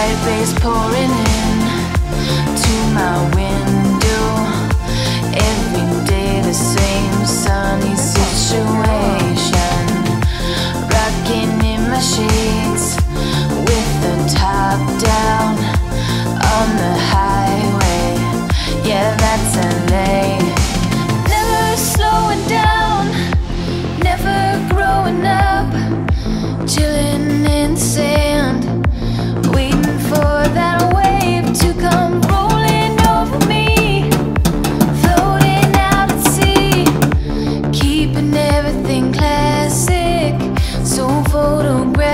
right bass pouring in. So